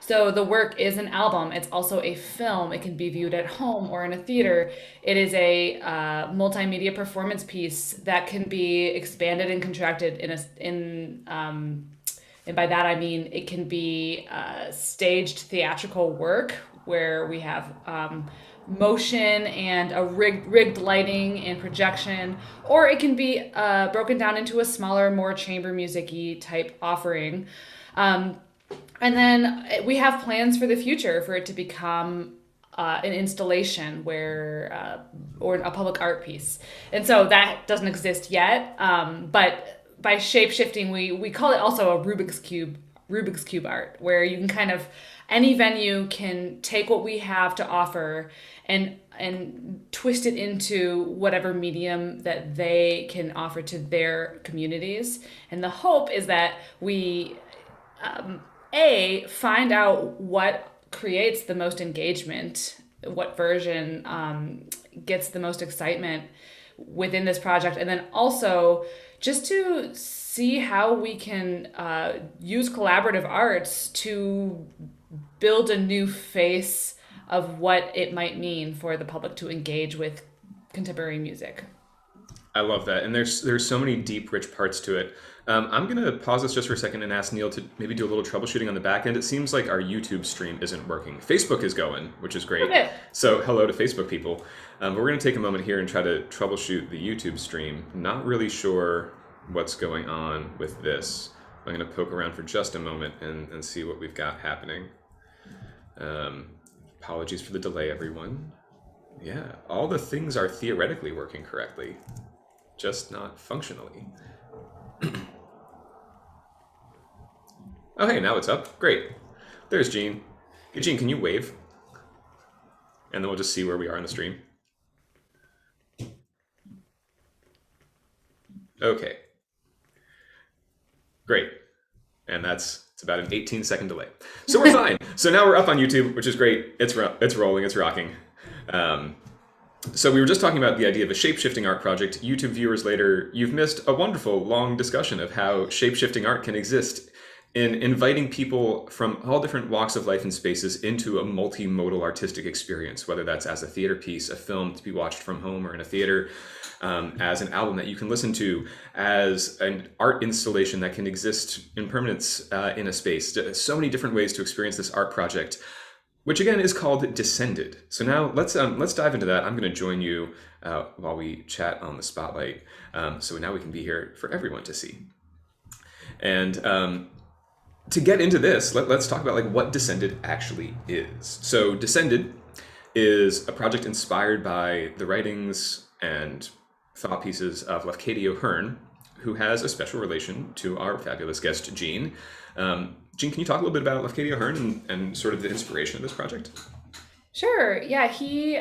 So the work is an album. It's also a film. It can be viewed at home or in a theater. It is a uh, multimedia performance piece that can be expanded and contracted in a in um, and by that I mean it can be uh, staged theatrical work where we have um, motion and a rigged, rigged lighting and projection, or it can be uh, broken down into a smaller, more chamber musicy type offering. Um, and then we have plans for the future for it to become uh, an installation where uh, or a public art piece. And so that doesn't exist yet um, but by shape shifting we we call it also a rubik's cube rubik's cube art where you can kind of any venue can take what we have to offer and and twist it into whatever medium that they can offer to their communities. And the hope is that we um, a find out what creates the most engagement what version um, gets the most excitement within this project. And then also just to see how we can uh, use collaborative arts to build a new face of what it might mean for the public to engage with contemporary music. I love that, and there's there's so many deep, rich parts to it. Um, I'm gonna pause this just for a second and ask Neil to maybe do a little troubleshooting on the back end. It seems like our YouTube stream isn't working. Facebook is going, which is great. Okay. So hello to Facebook people. Um, but we're gonna take a moment here and try to troubleshoot the YouTube stream. Not really sure what's going on with this. I'm gonna poke around for just a moment and, and see what we've got happening. Um, apologies for the delay, everyone. Yeah, all the things are theoretically working correctly just not functionally. oh, hey, now it's up. Great. There's Jean. Hey, Jean, can you wave? And then we'll just see where we are in the stream. Okay. Great. And that's it's about an 18 second delay. So we're fine. So now we're up on YouTube, which is great. It's ro- it's rolling, it's rocking. Um, so we were just talking about the idea of a shape-shifting art project. YouTube viewers later, you've missed a wonderful long discussion of how shape-shifting art can exist in inviting people from all different walks of life and spaces into a multimodal artistic experience, whether that's as a theater piece, a film to be watched from home or in a theater, um, as an album that you can listen to, as an art installation that can exist in permanence uh, in a space. So many different ways to experience this art project which again is called Descended. So now let's um, let's dive into that. I'm going to join you uh, while we chat on the spotlight. Um, so now we can be here for everyone to see. And um, to get into this, let, us talk about like what Descended actually is. So Descended is a project inspired by the writings and thought pieces of Lafcadio Hearn, who has a special relation to our fabulous guest Jean. Um, Jean, can you talk a little bit about Lafcadio Hearn and, and sort of the inspiration of this project? Sure. Yeah, he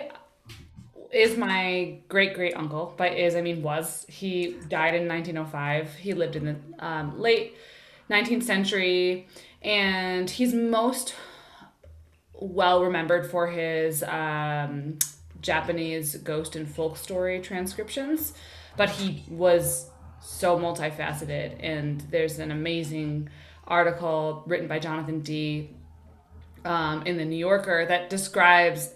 is my great great uncle. By is I mean was. He died in 1905. He lived in the um, late 19th century, and he's most well remembered for his um, Japanese ghost and folk story transcriptions. But he was so multifaceted, and there's an amazing article written by Jonathan Dee um, in the New Yorker that describes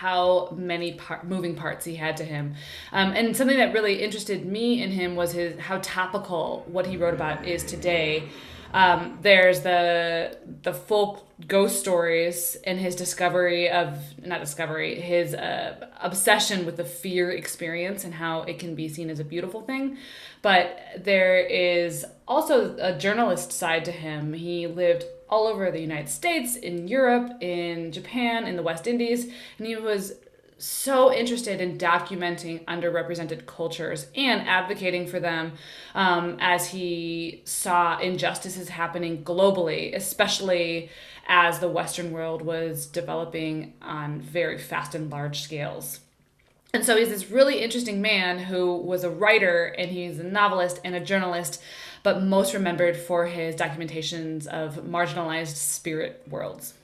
how many par- moving parts he had to him. Um, and something that really interested me in him was his how topical what he wrote about is today. Um, there's the the folk ghost stories and his discovery of not discovery his uh, obsession with the fear experience and how it can be seen as a beautiful thing but there is also a journalist side to him he lived all over the united states in europe in japan in the west indies and he was so interested in documenting underrepresented cultures and advocating for them um, as he saw injustices happening globally, especially as the Western world was developing on very fast and large scales. And so he's this really interesting man who was a writer and he's a novelist and a journalist, but most remembered for his documentations of marginalized spirit worlds.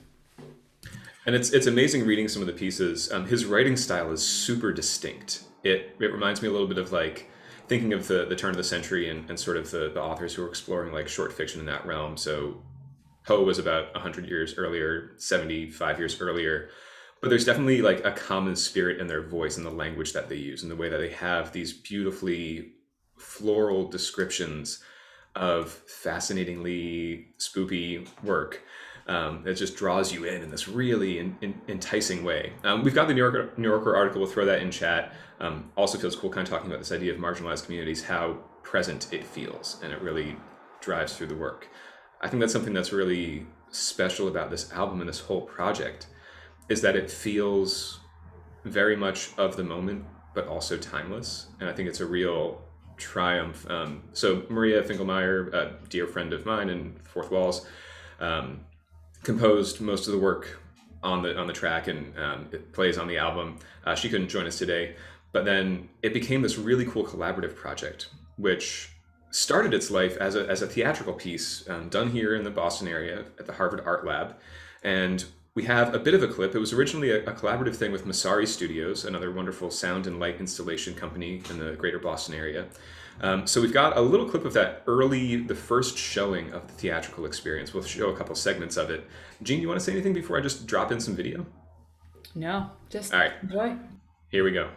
And it's it's amazing reading some of the pieces. Um, his writing style is super distinct. It it reminds me a little bit of like thinking of the the turn of the century and, and sort of the, the authors who were exploring like short fiction in that realm. So Poe was about 100 years earlier, 75 years earlier. But there's definitely like a common spirit in their voice and the language that they use and the way that they have these beautifully floral descriptions of fascinatingly spoopy work um, that just draws you in in this really in, in, enticing way. Um, we've got the New Yorker, New Yorker article. We'll throw that in chat. Um, also feels cool, kind of talking about this idea of marginalized communities, how present it feels, and it really drives through the work. I think that's something that's really special about this album and this whole project, is that it feels very much of the moment, but also timeless. And I think it's a real triumph. Um, so Maria Finkelmeier, a dear friend of mine and Fourth Walls, um, composed most of the work on the on the track and um, it plays on the album. Uh, she couldn't join us today, but then it became this really cool collaborative project, which started its life as a, as a theatrical piece um, done here in the Boston area at the Harvard Art Lab. And we have a bit of a clip. It was originally a, a, collaborative thing with Masary Studios, another wonderful sound and light installation company in the greater Boston area. Um, so we've got a little clip of that early, the first showing of the theatrical experience. We'll show a couple segments of it. Jean, do you want to say anything before I just drop in some video? No, just All right. enjoy. Here we go.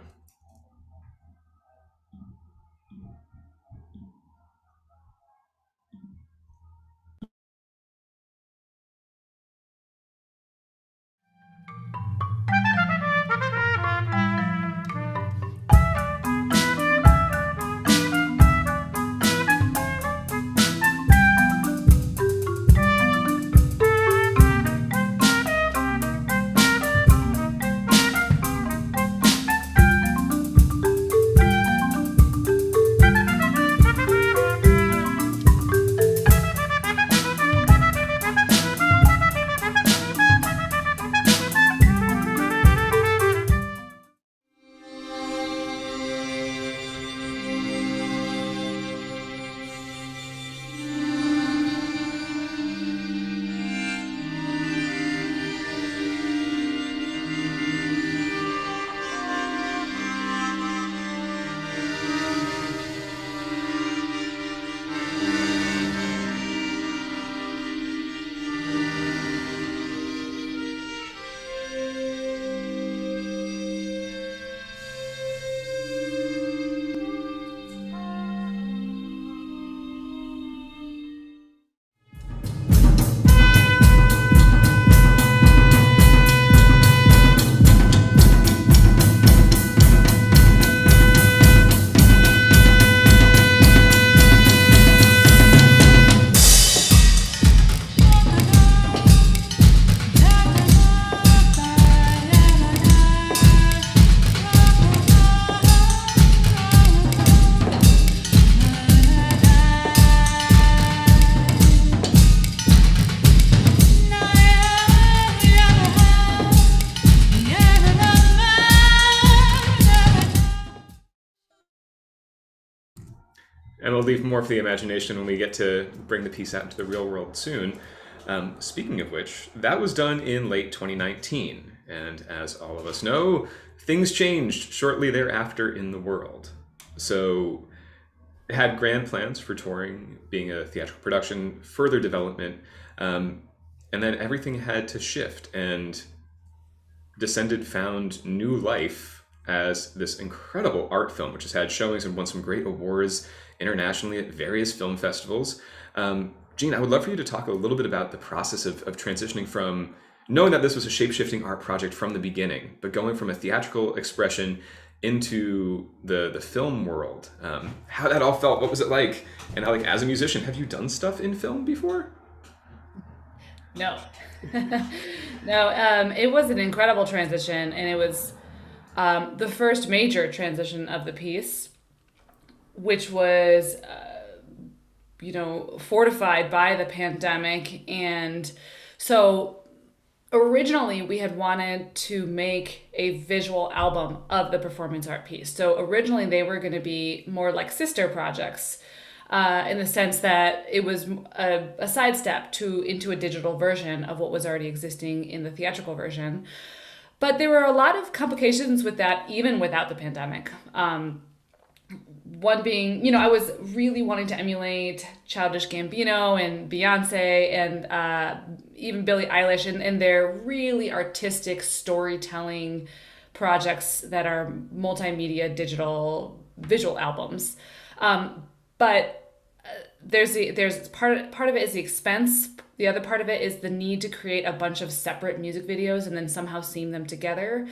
More for the imagination when we get to bring the piece out into the real world soon. Um, speaking of which, that was done in late 2019, and as all of us know, things changed shortly thereafter in the world. So, had grand plans for touring, being a theatrical production, further development, um, and then everything had to shift, and Descended found new life as this incredible art film, which has had showings and won some great awards internationally at various film festivals. Um, Jean, I would love for you to talk a little bit about the process of, of transitioning from knowing that this was a shape-shifting art project from the beginning, but going from a theatrical expression into the the film world. Um, how that all felt, what was it like? And how, like, as a musician, have you done stuff in film before? No, no. Um, it was an incredible transition, and it was um, the first major transition of the piece which was, uh, you know, fortified by the pandemic. And so originally we had wanted to make a visual album of the performance art piece. So originally they were going to be more like sister projects. Uh, in the sense that it was a, a sidestep to into a digital version of what was already existing in the theatrical version. But there were a lot of complications with that, even without the pandemic. Um, one being, you know, I was really wanting to emulate Childish Gambino and Beyonce and uh, even Billie Eilish and, and their really artistic storytelling projects that are multimedia digital visual albums. Um, but uh, there's the there's part part of it is the expense. The other part of it is the need to create a bunch of separate music videos and then somehow seam them together.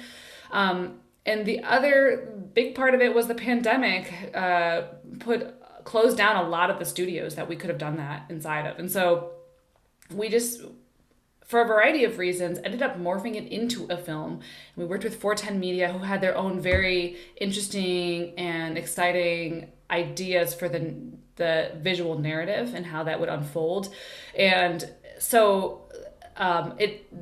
Um, and the other big part of it was the pandemic uh, put closed down a lot of the studios that we could have done that inside of. And so we just for a variety of reasons ended up morphing it into a film. We worked with 410 media who had their own very interesting and exciting ideas for the the visual narrative and how that would unfold. And so um, it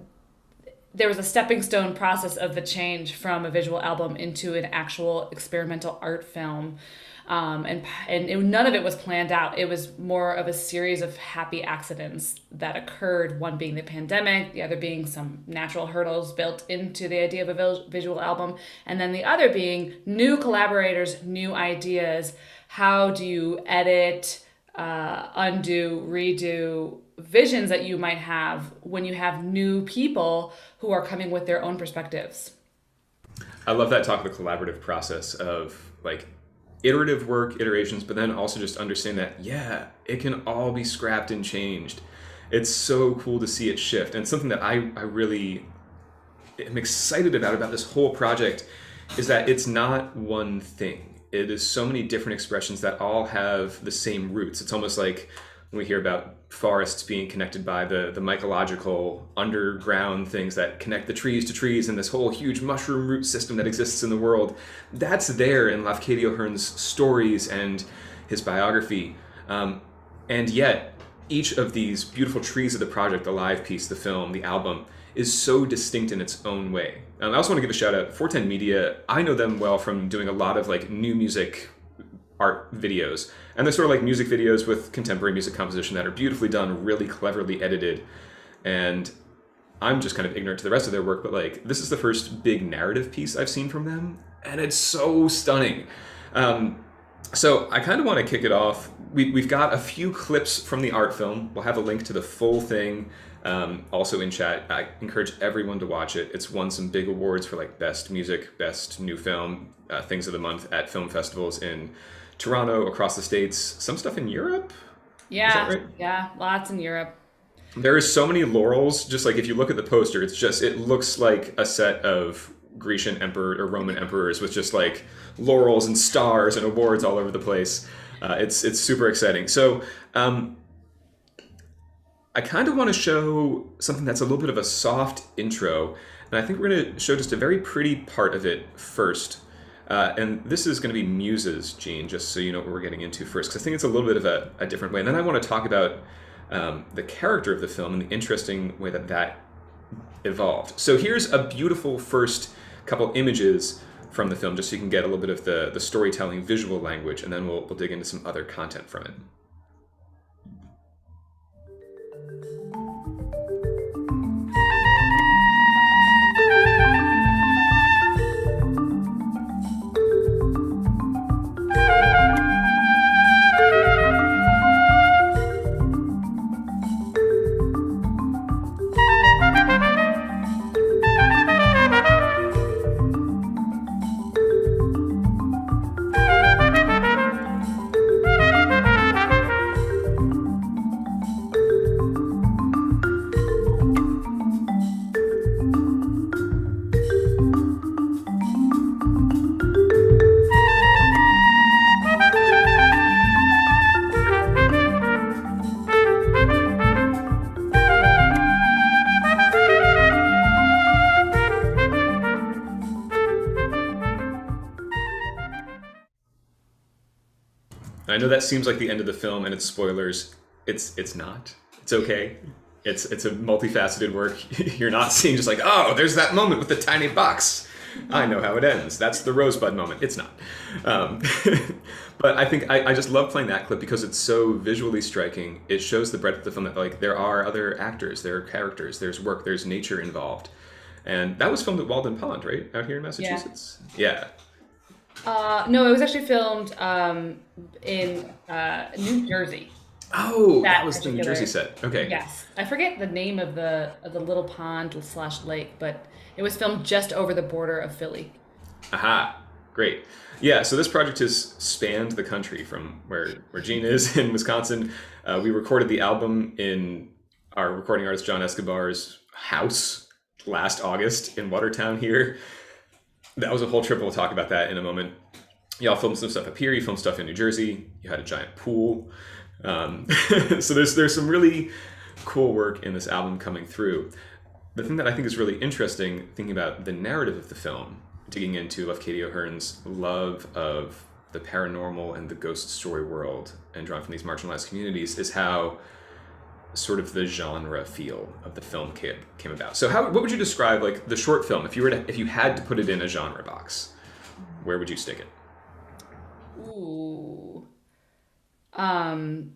there was a stepping stone process of the change from a visual album into an actual experimental art film. Um, and and it, none of it was planned out. It was more of a series of happy accidents that occurred. One being the pandemic, the other being some natural hurdles built into the idea of a visual album, and then the other being new collaborators, new ideas. How do you edit, uh, undo, redo visions that you might have when you have new people who are coming with their own perspectives. I love that talk of the collaborative process of like iterative work, iterations, but then also just understand that, yeah, it can all be scrapped and changed. It's so cool to see it shift. And something that I, I really am excited about about this whole project is that it's not one thing. It is so many different expressions that all have the same roots. It's almost like we hear about forests being connected by the, the mycological underground things that connect the trees to trees and this whole huge mushroom root system that exists in the world, that's there in Lafcadio O'Hearn's stories and his biography. Um, and yet, each of these beautiful trees of the project, the live piece, the film, the album, is so distinct in its own way. Um, I also want to give a shout out 410 Media. I know them well from doing a lot of like new music art videos. And they're sort of like music videos with contemporary music composition that are beautifully done, really cleverly edited. And I'm just kind of ignorant to the rest of their work, but like this is the first big narrative piece I've seen from them, and it's so stunning. Um, so I kind of want to kick it off. We, we've got a few clips from the art film. We'll have a link to the full thing um, also in chat. I encourage everyone to watch it. It's won some big awards for like best music, best new film, uh, things of the month at film festivals in Toronto, across the states, some stuff in Europe. Yeah, right? yeah, lots in Europe. There is so many laurels. Just like if you look at the poster, it's just it looks like a set of Grecian emperor or Roman emperors with just like laurels and stars and awards all over the place. Uh, it's it's super exciting. So um, I kind of want to show something that's a little bit of a soft intro, and I think we're going to show just a very pretty part of it first. Uh, and this is going to be Muses, Jean, just so you know what we're getting into first, because I think it's a little bit of a, a, different way. And then I want to talk about um, the character of the film and the interesting way that that evolved. So here's a beautiful first couple images from the film, just so you can get a little bit of the, the storytelling visual language, and then we'll, we'll dig into some other content from it. I know that seems like the end of the film and it's spoilers. It's it's not. It's okay. It's it's a multifaceted work. You're not seeing just like, oh, there's that moment with the tiny box. I know how it ends. That's the rosebud moment. It's not. Um, but I think I, I just love playing that clip because it's so visually striking. It shows the breadth of the film that like there are other actors, there are characters, there's work, there's nature involved. And that was filmed at Walden Pond, right? Out here in Massachusetts. Yeah. yeah Uh, no, it was actually filmed um, in uh, New Jersey. Oh, that, That was the New Jersey set. Okay. Yes, I forget the name of the of the little pond slash lake, but it was filmed just over the border of Philly. Aha, great. Yeah, so this project has spanned the country from where, where Jean is in Wisconsin. Uh, we recorded the album in our recording artist John Escobar's house last August in Watertown here. That was a whole trip. We'll talk about that in a moment. Y'all filmed some stuff up here. You filmed stuff in New Jersey. You had a giant pool. Um, so there's there's some really cool work in this album coming through. The thing that I think is really interesting, thinking about the narrative of the film, digging into Lafcadio O'Hearn's love of the paranormal and the ghost story world, and drawn from these marginalized communities, is how sort of the genre feel of the film came, came about. So, how what would you describe like the short film if you were to if you had to put it in a genre box? Where would you stick it? Ooh. Um.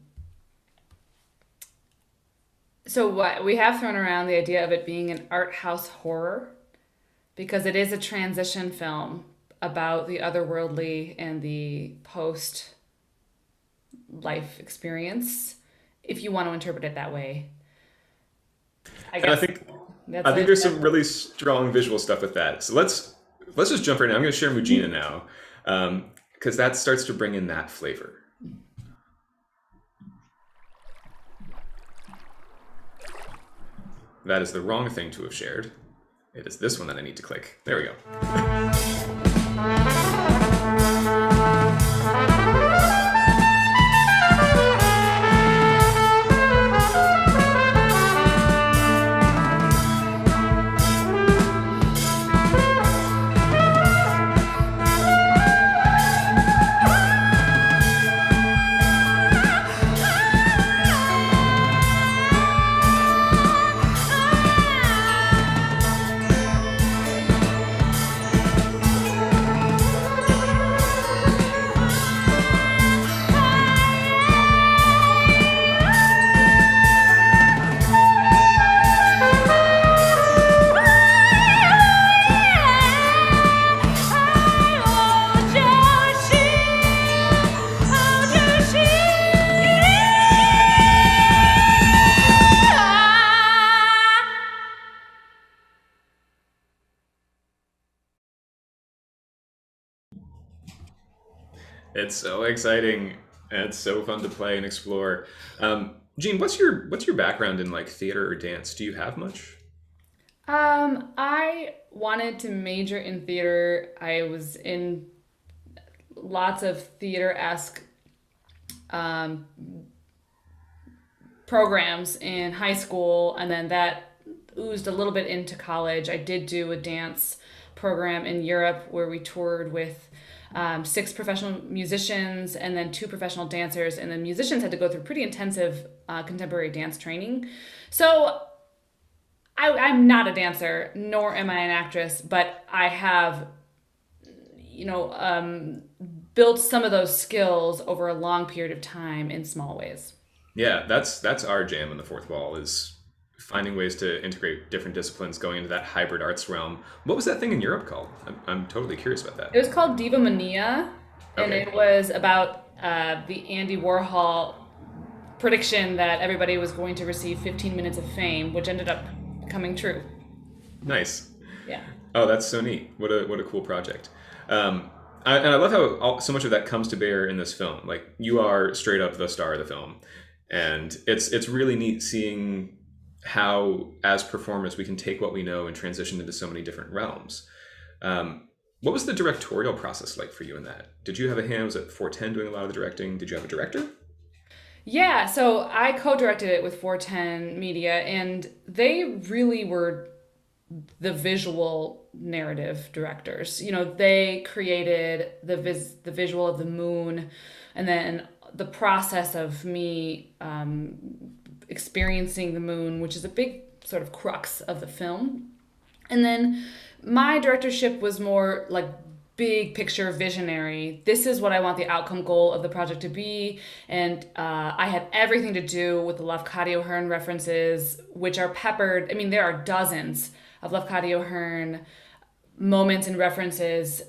So what we have thrown around the idea of it being an art house horror, because it is a transition film about the otherworldly and the post life experience, if you want to interpret it that way. I And I think I think it. there's some really strong visual stuff with that. So let's let's just jump right now. I'm going to share Mujina mm-hmm. now um, because that starts to bring in that flavor. That is the wrong thing to have shared. It is this one that I need to click. There we go. Exciting. and It's so fun to play and explore. Um, Jean, what's your what's your background in like theater or dance? Do you have much? Um, I wanted to major in theater. I was in lots of theater esque um, programs in high school, and then that oozed a little bit into college. I did do a dance program in Europe where we toured with um, six professional musicians and then two professional dancers, and the musicians had to go through pretty intensive uh, contemporary dance training. So I, I'm not a dancer, nor am I an actress, but I have, you know, um, built some of those skills over a long period of time in small ways. Yeah, that's that's our jam in the fourth wall is finding ways to integrate different disciplines, going into that hybrid arts realm. What was that thing in Europe called? I'm, I'm totally curious about that. It was called Diva Mania, and it was about uh, the Andy Warhol prediction that everybody was going to receive 15 minutes of fame, which ended up coming true. Nice. Yeah. Oh, that's so neat. What a what a cool project. Um, I, and I love how all, so much of that comes to bear in this film. Like you are straight up the star of the film, and it's it's really neat seeing how as performers we can take what we know and transition into so many different realms. Um, what was the directorial process like for you in that? Did you have a hand? Was it 410 doing a lot of the directing? Did you have a director? Yeah, so I co-directed it with 410 Media, and they really were the visual narrative directors. You know, they created the vis- the visual of the moon, and then the process of me um, experiencing the moon, which is a big sort of crux of the film. And then my directorship was more like big picture visionary. This is what I want the outcome goal of the project to be. And uh, I had everything to do with the Lafcadio Hearn references, which are peppered. I mean, there are dozens of Lafcadio Hearn moments and references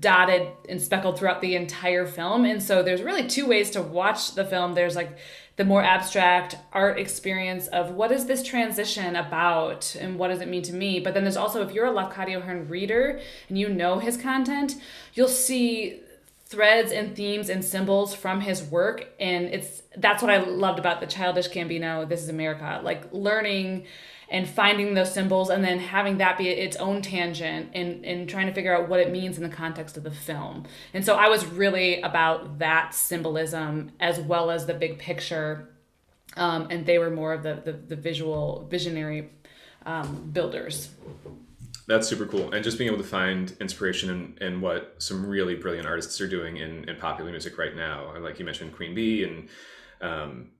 dotted and speckled throughout the entire film. And so there's really two ways to watch the film. There's like the more abstract art experience of what is this transition about and what does it mean to me. But then there's also, if you're a Lafcadio Hearn reader and you know his content, you'll see threads and themes and symbols from his work and it's that's what i loved about the childish gambino this is america like learning and finding those symbols and then having that be its own tangent and, and trying to figure out what it means in the context of the film and so i was really about that symbolism as well as the big picture um, and they were more of the, the, the visual visionary um, builders that's super cool. And just being able to find inspiration in, in what some really brilliant artists are doing in, in popular music right now. Like you mentioned Queen Bey and um,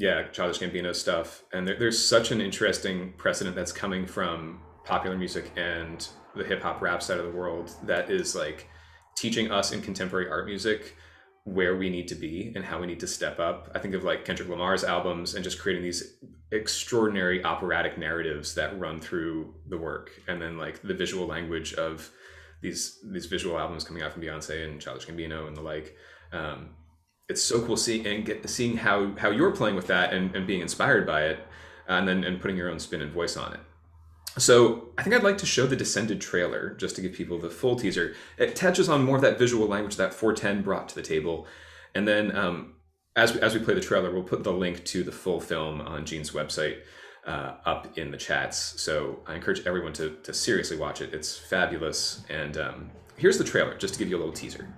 yeah, Childish Gambino stuff. And there, there's such an interesting precedent that's coming from popular music and the hip hop rap side of the world that is like teaching us in contemporary art music where we need to be and how we need to step up. I think of like Kendrick Lamar's albums and just creating these extraordinary operatic narratives that run through the work and then like the visual language of these these visual albums coming out from Beyonce and Childish Gambino and the like um, it's so cool seeing and get seeing how how you're playing with that and, and being inspired by it and then and putting your own spin and voice on it so I think I'd like to show the Descended trailer just to give people the full teaser. It touches on more of that visual language that 410 brought to the table. And then um, as, we, as we play the trailer, we'll put the link to the full film on Jean's website uh, up in the chats. So I encourage everyone to, to seriously watch it. It's fabulous. And um, here's the trailer, just to give you a little teaser.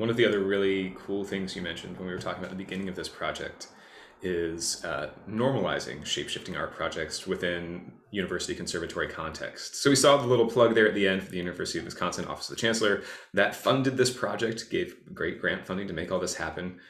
One of the other really cool things you mentioned when we were talking about the beginning of this project is uh, normalizing shape-shifting art projects within university conservatory context. So we saw the little plug there at the end for the University of Wisconsin Office of the Chancellor that funded this project, gave great grant funding to make all this happen.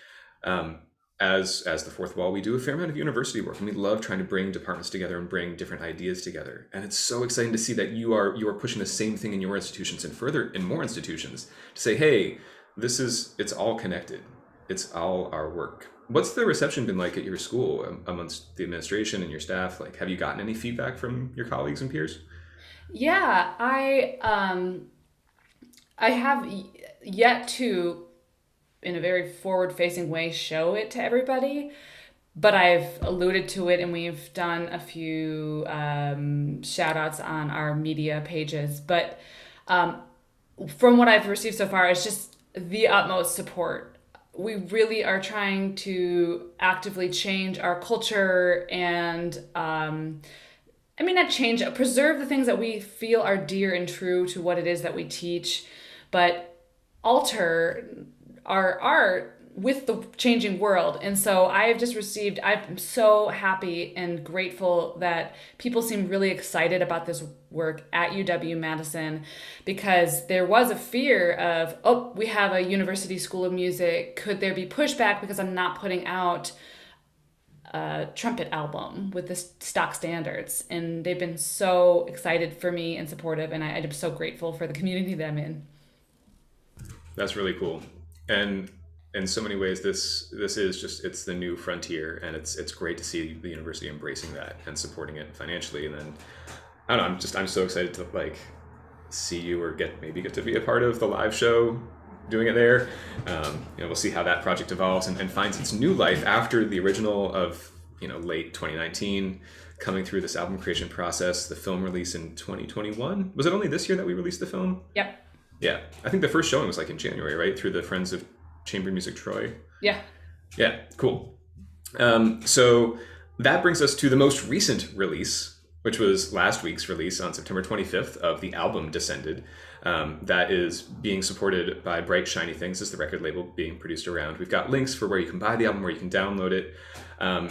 Um, as as the fourth wall, we do a fair amount of university work, and we love trying to bring departments together and bring different ideas together. And it's so exciting to see that you are you are pushing the same thing in your institutions and further in more institutions to say, hey, this is it's all connected. It's all our work. What's the reception been like at your school um, amongst the administration and your staff? Like have you gotten any feedback from your colleagues and peers? Yeah i um i have yet to in a very forward facing way show it to everybody but I've alluded to it and we've done a few um, shout outs on our media pages. But um, from what I've received so far, it's just the utmost support. We really are trying to actively change our culture and, um, I mean, not change, preserve the things that we feel are dear and true to what it is that we teach, but alter our art with the changing world. And so I've just received, I'm so happy and grateful that people seem really excited about this work at UW Madison because there was a fear of, oh, we have a university school of music. Could there be pushback because I'm not putting out a trumpet album with the stock standards? And they've been so excited for me and supportive. And I, I'm so grateful for the community that I'm in. That's really cool. And in so many ways this this is just it's the new frontier and it's it's great to see the university embracing that and supporting it financially. And then i don't know i'm just i'm so excited to like see you or get maybe get to be a part of the live show doing it there. Um, you know we'll see how that project evolves and, and finds its new life after the original of you know late 2019 coming through this album creation process the film release in 2021 was it only this year that we released the film? Yep. yeah. I think the first showing was like in january right? Through the friends of chamber music troy Yeah. yeah, cool. Um, so that brings us to the most recent release, which was last week's release on September 25th of the album Descended. Um, that is being supported by Bright Shiny Things, is the record label being produced around. We've got links for where you can buy the album, where you can download it. Um,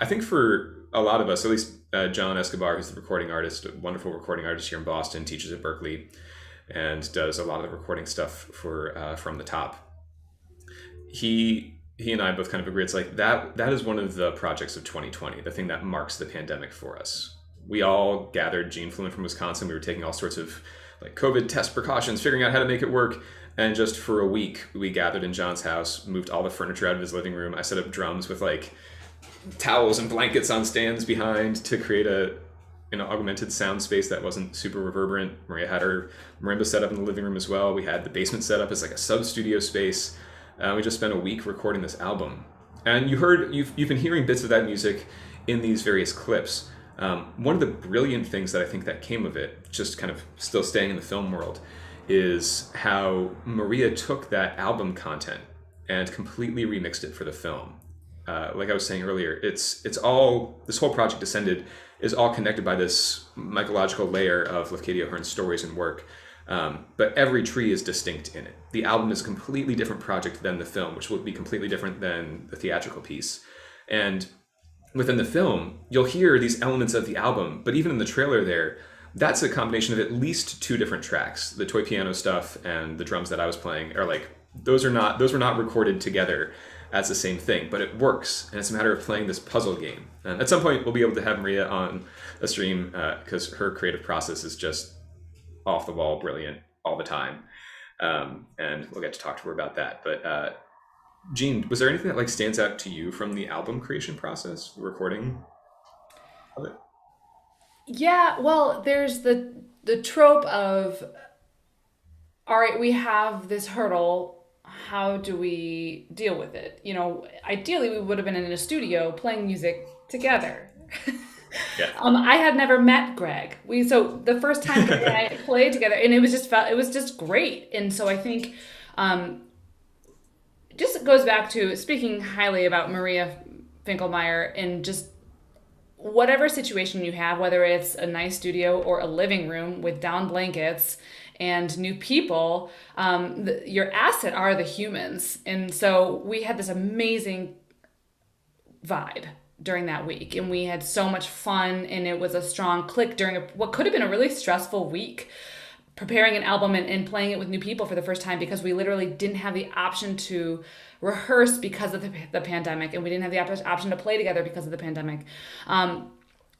I think for a lot of us, at least uh, John Escobar, who's the recording artist, a wonderful recording artist here in Boston, teaches at Berklee, and does a lot of the recording stuff for uh, From the Top he he and I both kind of agree. It's like that that is one of the projects of 2020, the thing that marks the pandemic for us. We all gathered. Jean flew in from Wisconsin. We were taking all sorts of like COVID test precautions, figuring out how to make it work. And just for a week, we gathered in John's house, moved all the furniture out of his living room. I set up drums with like towels and blankets on stands behind to create a an augmented sound space that wasn't super reverberant. Maria had her marimba set up in the living room as well. We had the basement set up as like a sub studio space. Uh, we just spent a week recording this album, and you heard you've you've been hearing bits of that music in these various clips. Um, one of the brilliant things that I think that came of it, just kind of still staying in the film world, is how Maria took that album content and completely remixed it for the film. Uh, like I was saying earlier, it's it's all this whole project Descended is all connected by this mycological layer of Lafcadio Hearn's stories and work. Um, but every tree is distinct in it. The album is a completely different project than the film, which will be completely different than the theatrical piece. And within the film, you'll hear these elements of the album, but even in the trailer there, that's a combination of at least two different tracks. The toy piano stuff and the drums that I was playing are like those are not those were not recorded together as the same thing, but it works, and it's a matter of playing this puzzle game. And at some point, we'll be able to have Maria on a stream because uh, her creative process is just off the wall, brilliant all the time. Um, and we'll get to talk to her about that. But uh, Jean, was there anything that like stands out to you from the album creation process, recording of it? Yeah, well, there's the the trope of all right, we have this hurdle. How do we deal with it? You know, ideally we would have been in a studio playing music together. Yeah. Um, I had never met Greg. We so the first time Greg and I played together, and it was just felt it was just great. And so I think, um, just goes back to speaking highly about Maria Finkelmeier and just whatever situation you have, whether it's a nice studio or a living room with down blankets and new people, um, the, your asset are the humans. And so we had this amazing vibe during that week and we had so much fun and it was a strong click during a, what could have been a really stressful week preparing an album and, and playing it with new people for the first time because we literally didn't have the option to rehearse because of the, the pandemic and we didn't have the option to play together because of the pandemic um,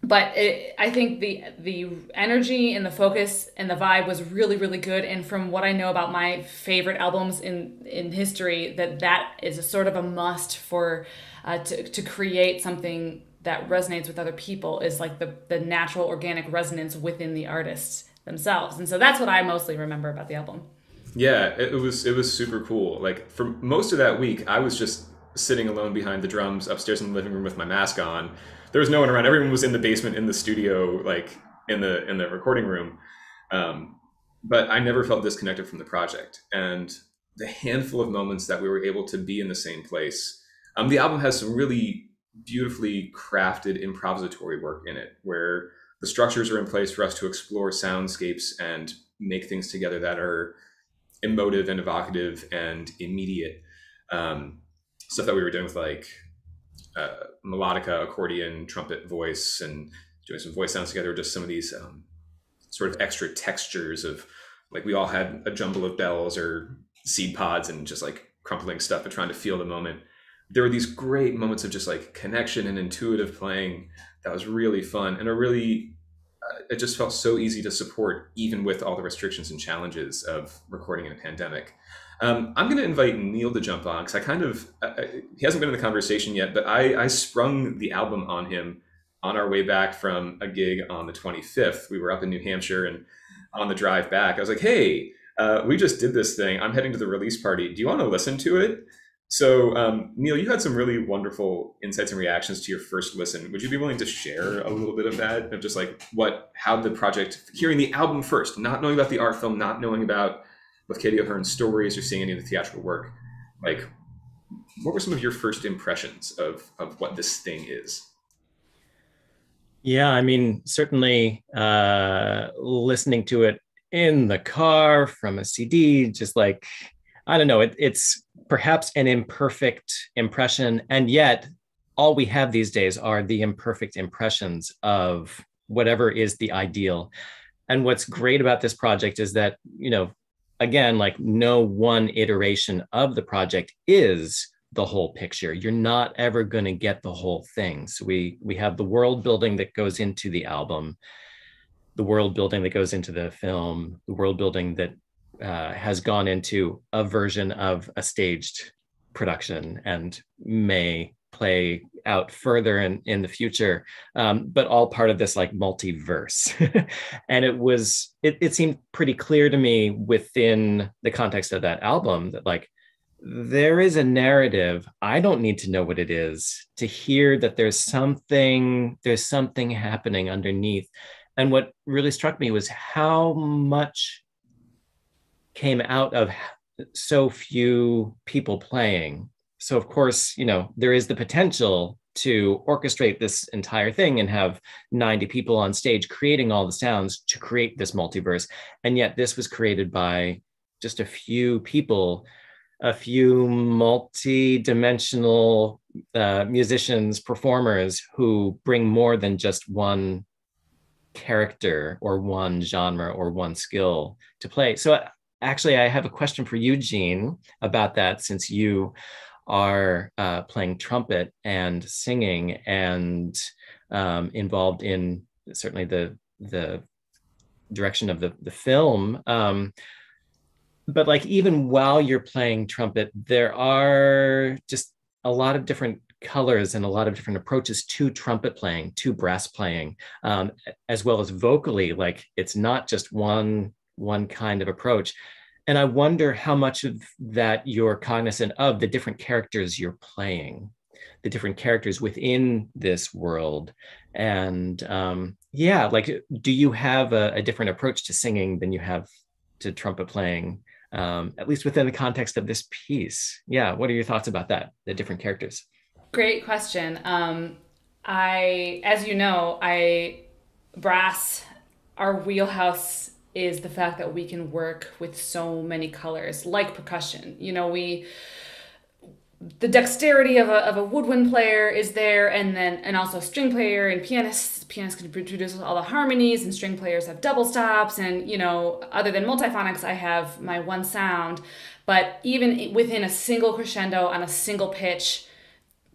but it, I think the the energy and the focus and the vibe was really really good. And from what I know about my favorite albums in in history, that that is a sort of a must for uh, to to create something that resonates with other people is like the the natural organic resonance within the artists themselves. And so that's what I mostly remember about the album. Yeah, it was it was super cool. Like for most of that week, I was just sitting alone behind the drums upstairs in the living room with my mask on there was no one around. Everyone was in the basement, in the studio, like in the in the recording room. Um, but I never felt disconnected from the project. And the handful of moments that we were able to be in the same place, um, the album has some really beautifully crafted improvisatory work in it, where the structures are in place for us to explore soundscapes and make things together that are emotive and evocative and immediate. Um, stuff that we were doing with like uh, melodica, accordion, trumpet, voice, and doing some voice sounds together. Just some of these um, sort of extra textures of like we all had a jumble of bells or seed pods and just like crumpling stuff, and trying to feel the moment. There were these great moments of just like connection and intuitive playing that was really fun and a really uh, it just felt so easy to support, even with all the restrictions and challenges of recording in a pandemic. Um, I'm going to invite Neil to jump on because I kind of uh, he hasn't been in the conversation yet, but I, I sprung the album on him on our way back from a gig on the 25th. We were up in New Hampshire and on the drive back, I was like, "Hey, uh, we just did this thing. I'm heading to the release party. Do you want to listen to it?" So, um, Neil, you had some really wonderful insights and reactions to your first listen. Would you be willing to share a little bit of that, of just like what, how the project, hearing the album first, not knowing about the art film, not knowing about with Lafcadio Hearn's stories or seeing any of the theatrical work, like, what were some of your first impressions of of what this thing is? Yeah, I mean, certainly uh, listening to it in the car from a CD, just like I don't know, it, it's perhaps an imperfect impression, and yet all we have these days are the imperfect impressions of whatever is the ideal. And what's great about this project is that, you know, again, like no one iteration of the project is the whole picture. You're not ever going to get the whole thing. So we we have the world building that goes into the album, the world building that goes into the film, the world building that uh, has gone into a version of a staged production and may play out further in, in the future um, but all part of this like multiverse. And it was it, it seemed pretty clear to me within the context of that album that like there is a narrative. I don't need to know what it is to hear that there's something there's something happening underneath. And what really struck me was how much came out of so few people playing. So of course you know there is the potential to orchestrate this entire thing and have 90 people on stage creating all the sounds to create this multiverse. And yet this was created by just a few people a few multi-dimensional uh, musicians performers who bring more than just one character or one genre or one skill to play. So actually i have a question for you Jean about that since you are uh, playing trumpet and singing and um, involved in certainly the the direction of the the film. Um, but like even while you're playing trumpet, there are just a lot of different colors and a lot of different approaches to trumpet playing, to brass playing, um, as well as vocally. Like it's not just one one kind of approach and I wonder how much of that you're cognizant of the different characters you're playing, the different characters within this world. And um, yeah, like, do you have a, a, different approach to singing than you have to trumpet playing, um, at least within the context of this piece? Yeah, what are your thoughts about that, the different characters? Great question. Um, I, as you know, I brass, our wheelhouse is the fact that we can work with so many colors, like percussion. You know, we the dexterity of a, of a woodwind player is there and then and also string player and pianists pianists can produce all the harmonies and string players have double stops and you know other than multiphonics i have my one sound but even within a single crescendo on a single pitch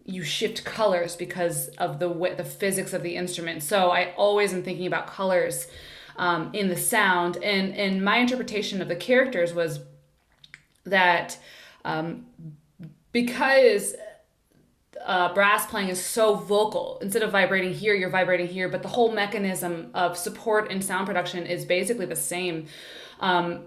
you shift colors because of the the physics of the instrument so i always am thinking about colors um, in the sound. And and my interpretation of the characters was that um, because uh, brass playing is so vocal. Instead of vibrating here, you're vibrating here, but the whole mechanism of support and sound production is basically the same. Um,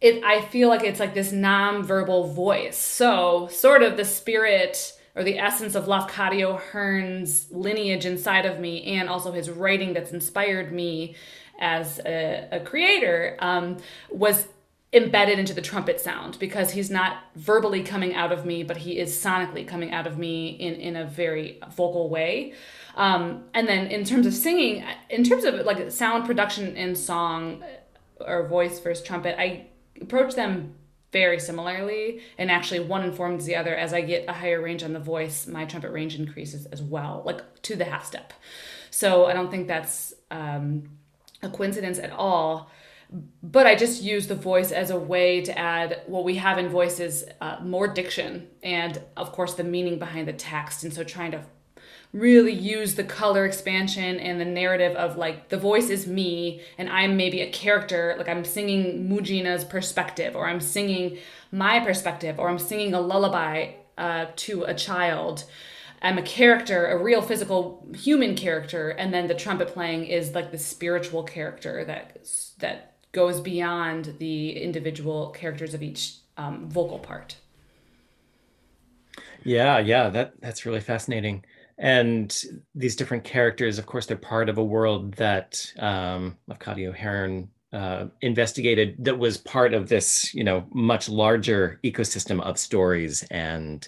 it, I feel like it's like this non-verbal voice. So, sort of the spirit or the essence of Lafcadio Hearn's lineage inside of me, and also his writing that's inspired me as a, a creator um, was embedded into the trumpet sound because he's not verbally coming out of me, but he is sonically coming out of me in, in a very vocal way. Um, and then in terms of singing, in terms of like sound production and song or voice versus trumpet, I approach them very similarly and actually one informs the other as i get a higher range on the voice my trumpet range increases as well like to the half step so i don't think that's um, a coincidence at all but I just use the voice as a way to add what we have in voices uh, more diction and of course the meaning behind the text and so trying to really use the color expansion and the narrative of like the voice is me and I'm maybe a character, like I'm singing Mujina's perspective or I'm singing my perspective or I'm singing a lullaby uh, to a child. I'm a character, a real physical human character, and then the trumpet playing is like the spiritual character that that goes beyond the individual characters of each um, vocal part. Yeah, yeah, that that's really fascinating. And these different characters, of course, they're part of a world that um, Lafcadio uh, investigated that was part of this, you know, much larger ecosystem of stories and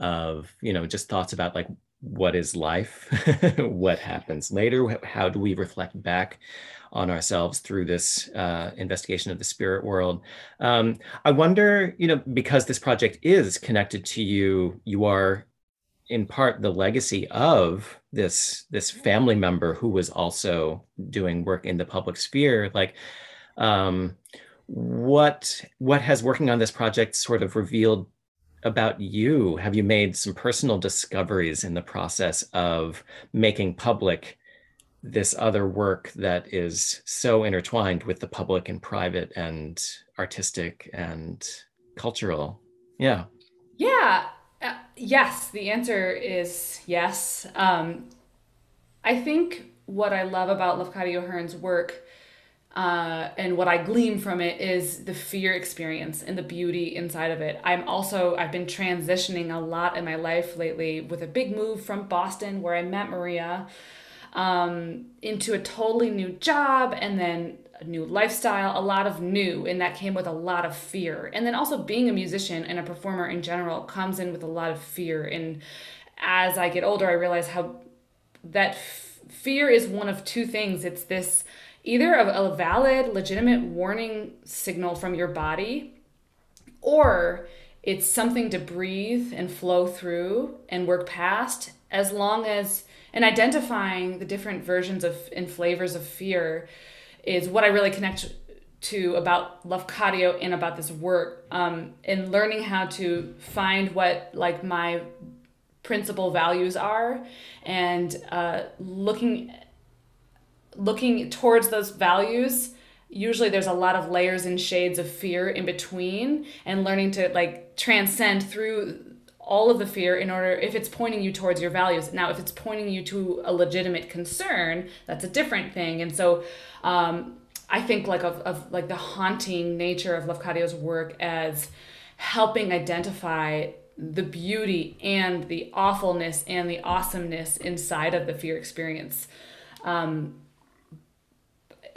of, you know, just thoughts about like what is life, what happens later, how do we reflect back on ourselves through this uh, investigation of the spirit world. Um, I wonder, you know, because this project is connected to you, you are in part the legacy of this this family member who was also doing work in the public sphere. Like, um, what what has working on this project sort of revealed about you? Have you made some personal discoveries in the process of making public this other work that is so intertwined with the public and private and artistic and cultural? Yeah. Yeah. Uh, yes the answer is yes. Um, i think what i love about lafcadio hearn's work uh, and what I glean from it is the fear experience and the beauty inside of it. I'm also, I've been transitioning a lot in my life lately with a big move from Boston where I met Maria um, into a totally new job and then a new lifestyle, a lot of new, and that came with a lot of fear. And then also being a musician and a performer in general comes in with a lot of fear. And as I get older, I realize how that f- fear is one of two things. It's this either a, a valid, legitimate warning signal from your body, or it's something to breathe and flow through and work past as long as and identifying the different versions of and flavors of fear is what I really connect to about Lafcadio and about this work um, and learning how to find what like my principal values are and uh, looking looking towards those values usually there's a lot of layers and shades of fear in between and learning to like transcend through all of the fear in order if it's pointing you towards your values. Now if it's pointing you to a legitimate concern that's a different thing. And so um, i think like of, of like the haunting nature of lafcadio's work as helping identify the beauty and the awfulness and the awesomeness inside of the fear experience. Um,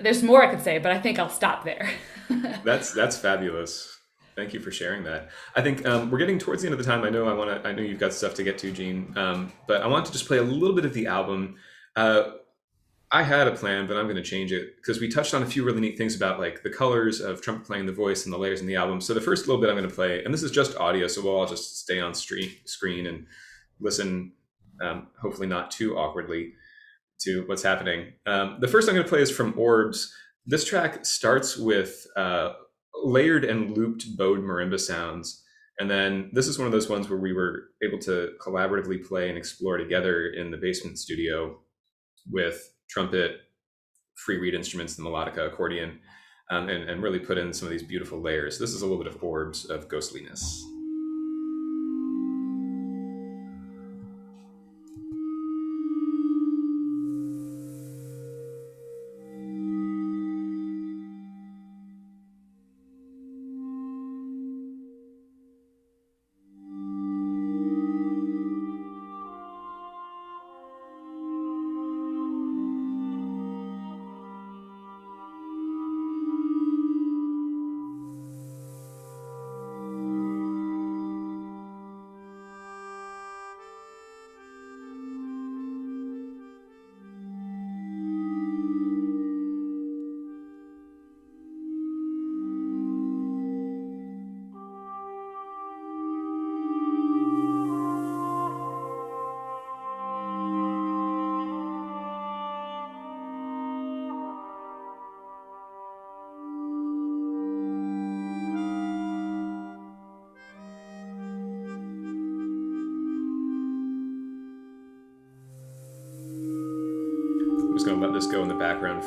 there's more i could say but i think i'll stop there that's that's fabulous Thank you for sharing that. I think um, we're getting towards the end of the time. I know I want to. I know you've got stuff to get to, Jean. Um, but I want to just play a little bit of the album. Uh, I had a plan, but I'm going to change it because we touched on a few really neat things about like the colors of Trump playing the voice and the layers in the album. So the first little bit I'm going to play, and this is just audio, so we'll all just stay on stream, screen and listen, um, hopefully not too awkwardly to what's happening. Um, the first I'm going to play is from Orbs. This track starts with uh, layered and looped bowed marimba sounds. And then this is one of those ones where we were able to collaboratively play and explore together in the basement studio with trumpet, free reed instruments, the melodica, accordion, um, and, and really put in some of these beautiful layers. This is a little bit of orbs of ghostliness.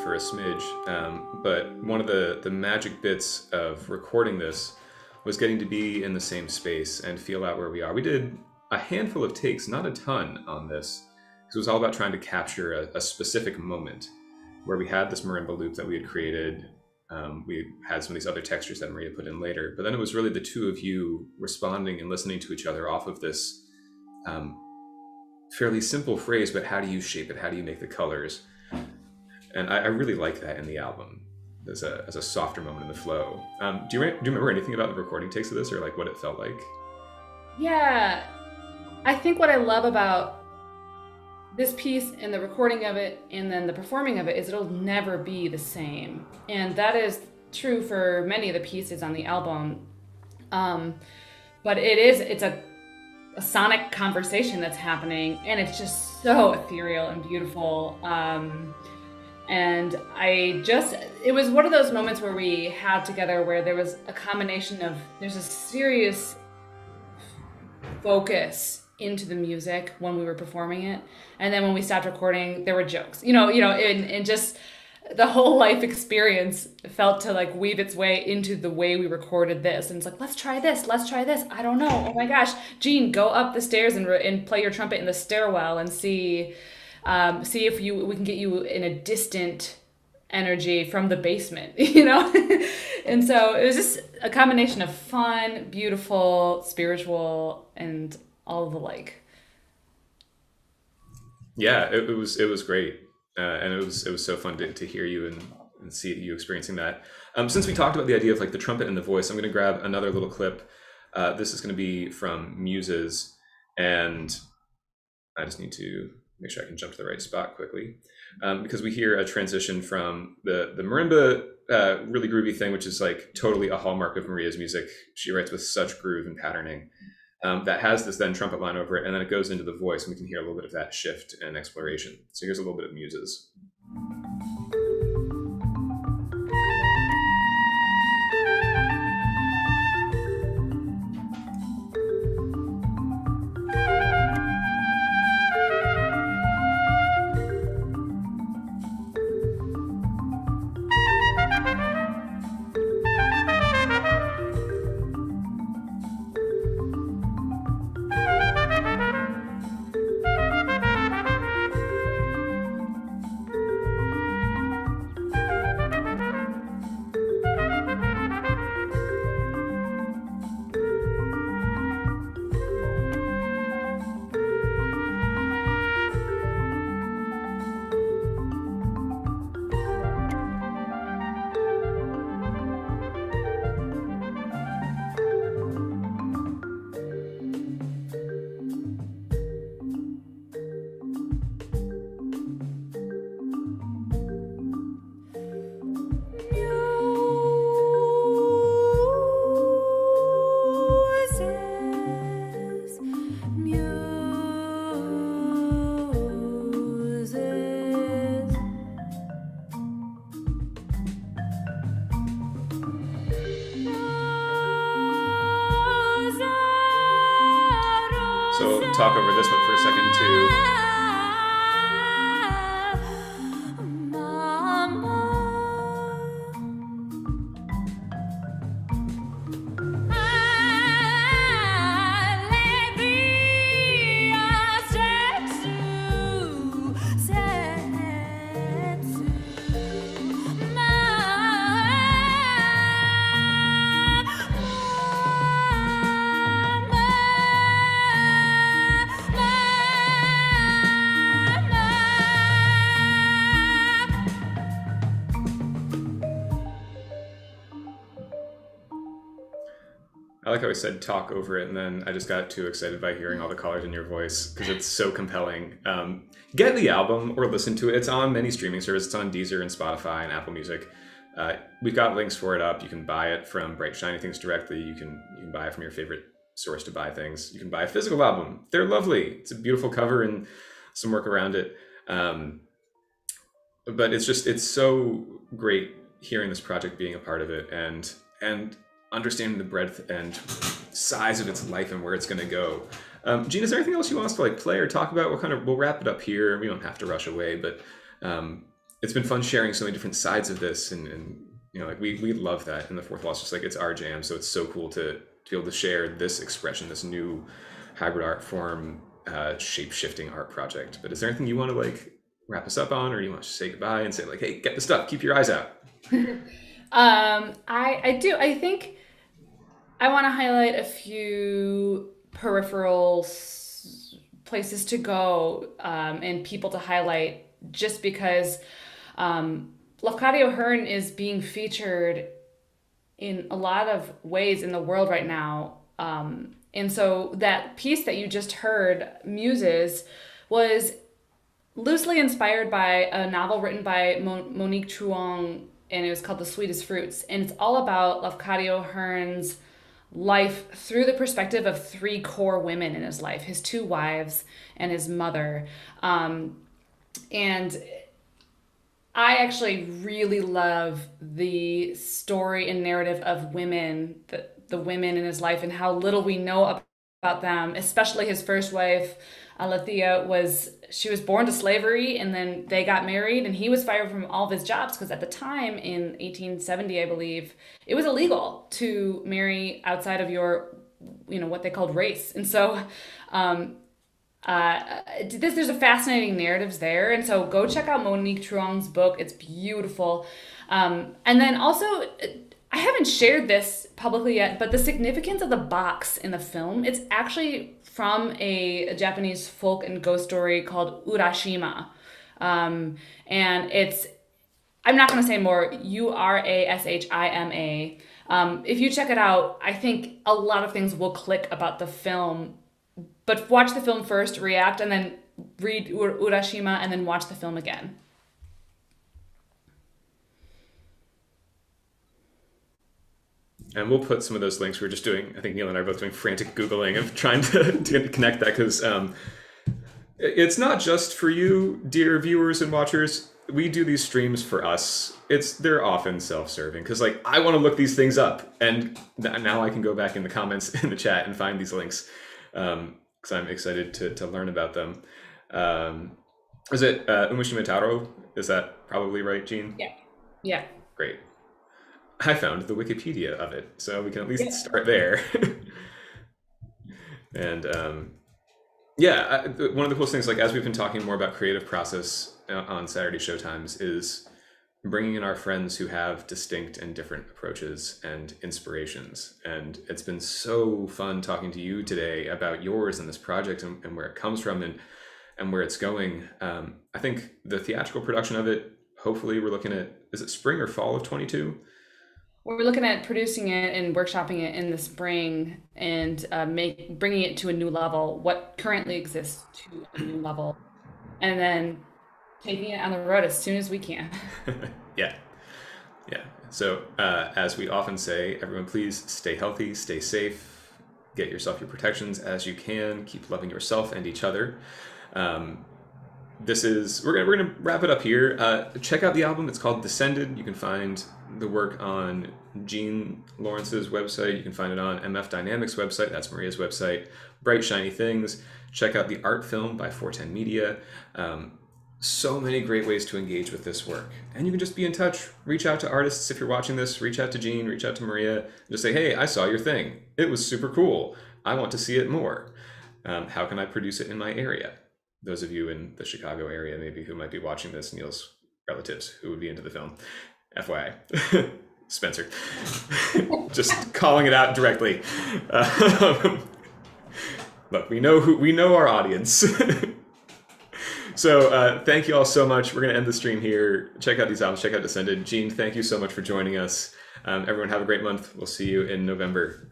For a smidge. Um, but one of the the magic bits of recording this was getting to be in the same space and feel out where we are. We did a handful of takes, not a ton, on this. Because it was all about trying to capture a, a specific moment where we had this marimba loop that we had created. Um, we had some of these other textures that Maria put in later, but then it was really the two of you responding and listening to each other off of this um, fairly simple phrase, but how do you shape it? How do you make the colors? And I, I really like that in the album as a, as a softer moment in the flow. Um, do you re- do you remember anything about the recording takes of this, or like what it felt like? Yeah, I think what I love about this piece and the recording of it and then the performing of it is it'll never be the same, and that is true for many of the pieces on the album. Um, but it is it's a a sonic conversation that's happening and it's just so ethereal and beautiful um, and i just it was one of those moments where we had together where there was a combination of there's a serious focus into the music when we were performing it. And then when we stopped recording there were jokes. You know you know and, and just the whole life experience felt to like weave its way into the way we recorded this. And it's like let's try this let's try this. I don't know. Oh my gosh. Jean go up the stairs and, and play your trumpet in the stairwell and see um, see if you we can get you in a distant energy from the basement you know and so it was just a combination of fun beautiful spiritual and all the like yeah it, it was it was great uh, and it was it was so fun to, to hear you and, and see you experiencing that. Um, since we talked about the idea of like the trumpet and the voice, I'm going to grab another little clip. Uh, this is going to be from Muses, and I just need to make sure I can jump to the right spot quickly um, because we hear a transition from the the marimba uh, really groovy thing, which is like totally a hallmark of Maria's music. She writes with such groove and patterning. Um, that has this then trumpet line over it, and then it goes into the voice, and we can hear a little bit of that shift and exploration. So here's a little bit of muses. Said talk over it, and then I just got too excited by hearing all the colors in your voice because it's so compelling. Um, get the album or listen to it. It's on many streaming services. It's on Deezer and Spotify and Apple Music. Uh, we've got links for it up. You can buy it from Bright Shiny Things directly. You can you can buy it from your favorite source to buy things. You can buy a physical album. They're lovely. It's a beautiful cover and some work around it. Um, but it's just it's so great hearing this project being a part of it and and understanding the breadth and size of its life and where it's going to go. Um, Jean, is there anything else you want us to like play or talk about? We'll kind of we'll wrap it up here. We don't have to rush away, but um, it's been fun sharing so many different sides of this, and, and you know, like we we love that in the fourth wall. It's just like it's our jam, so it's so cool to to be able to share this expression, this new hybrid art form, uh, shape shifting art project. But is there anything you want to like wrap us up on, or do you want to say goodbye and say like, hey, get the stuff, keep your eyes out? um, I I do. I think I want to highlight a few peripheral places to go um, and people to highlight, just because um, Lafcadio Hearn is being featured in a lot of ways in the world right now. Um, and so that piece that you just heard, Muses, was loosely inspired by a novel written by Monique Truong, and it was called The Sweetest Fruits. And it's all about Lafcadio Hearn's life through the perspective of three core women in his life his two wives and his mother. Um, and I actually really love the story and narrative of women, the, the women in his life, and how little we know about them, especially his first wife, Alethea, was she was born to slavery and then they got married and he was fired from all of his jobs because at the time in 1870 i believe it was illegal to marry outside of your you know what they called race. And so um, uh, this, there's a fascinating narratives there. And so go check out monique truong's book. It's beautiful. Um, and then also I haven't shared this publicly yet, but the significance of the box in the film, it's actually from a, a Japanese folk and ghost story called Urashima. Um, and it's, I'm not going to say more, U R A S H I M A. Um, if you check it out, I think a lot of things will click about the film. But watch the film first, react, and then read Urashima, and then watch the film again. And we'll put some of those links. We are just doing, I think Neil and I are both doing frantic Googling of trying to, to connect that because um, it's not just for you, dear viewers and watchers. We do these streams for us. It's they're often self-serving because like I want to look these things up, and now I can go back in the comments in the chat and find these links because um, I'm excited to to learn about them. Um, is it uh, Taro? Is that probably right, Jean? Yeah. Yeah. Great. I found the Wikipedia of it, so we can at least yeah. start there. and um, yeah, I, one of the coolest things, like as we've been talking more about creative process uh, on Saturday showtimes, is bringing in our friends who have distinct and different approaches and inspirations. And it's been so fun talking to you today about yours and this project and, and where it comes from and and where it's going. Um, I think the theatrical production of it. Hopefully, we're looking at is it spring or fall of twenty two we're looking at producing it and workshopping it in the spring and uh, make bringing it to a new level what currently exists to a new level. And then taking it on the road as soon as we can. Yeah. Yeah. So uh, as we often say everyone please stay healthy stay safe get yourself your protections as you can keep loving yourself and each other. Um, this is we're gonna we're gonna wrap it up here. Uh, check out the album. It's called Descended. You can find the work on Jean Laurenz's website. You can find it on MF Dynamics website. That's Maria's website. Bright shiny things. Check out the art film by 410 Media. Um, so many great ways to engage with this work. And you can just be in touch. Reach out to artists if you're watching this. Reach out to Jean. Reach out to Maria. Just say, hey, I saw your thing. It was super cool. I want to see it more. Um, how can I produce it in my area? Those of you in the Chicago area, maybe who might be watching this, Neil's relatives who would be into the film. FYI, Spencer. Just calling it out directly. Um, look, we know who we know our audience. so uh, thank you all so much. We're gonna end the stream here. Check out these albums. Check out Descended. Jean, thank you so much for joining us. Um, everyone, have a great month. We'll see you in November.